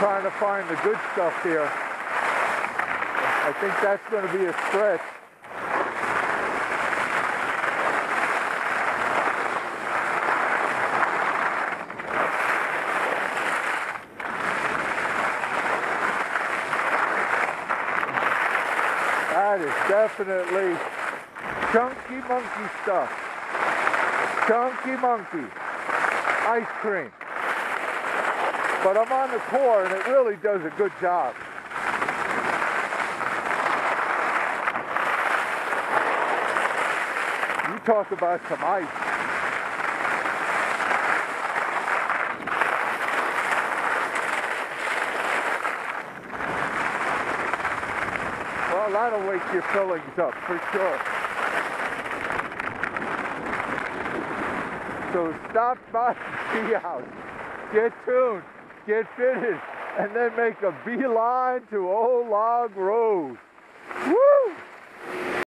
find the good stuff here. I think that's going to be a stretch. That is definitely chunky monkey stuff. Chunky monkey ice cream. But I'm on the core and it really does a good job. You talk about some ice. Well, that'll wake your fillings up for sure. So stop by the Haus, get tuned, get fitted, and then make a beeline to Old Log Road. Woo!